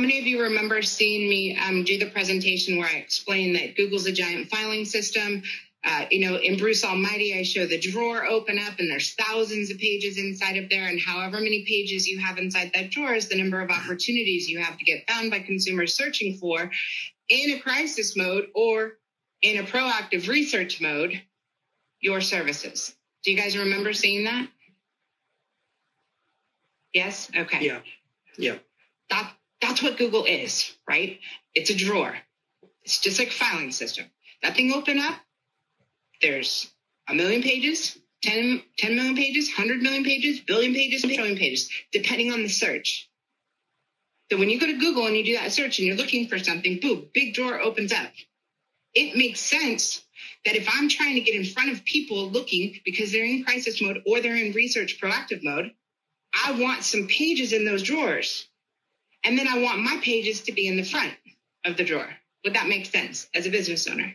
many of you remember seeing me um, do the presentation where I explained that Google's a giant filing system? Uh, you know, in Bruce Almighty, I show the drawer open up and there's thousands of pages inside of there. And however many pages you have inside that drawer is the number of opportunities you have to get found by consumers searching for in a crisis mode or in a proactive research mode, your services. Do you guys remember seeing that? Yes? Okay. Yeah. Yeah. That, that's what Google is, right? It's a drawer. It's just like a filing system. That thing open up, there's a million pages, 10, 10 million pages, 100 million pages, billion pages, trillion pages, depending on the search. So when you go to Google and you do that search and you're looking for something, boom, big drawer opens up. It makes sense that if I'm trying to get in front of people looking because they're in crisis mode or they're in research proactive mode, I want some pages in those drawers. And then I want my pages to be in the front of the drawer. Would that make sense as a business owner?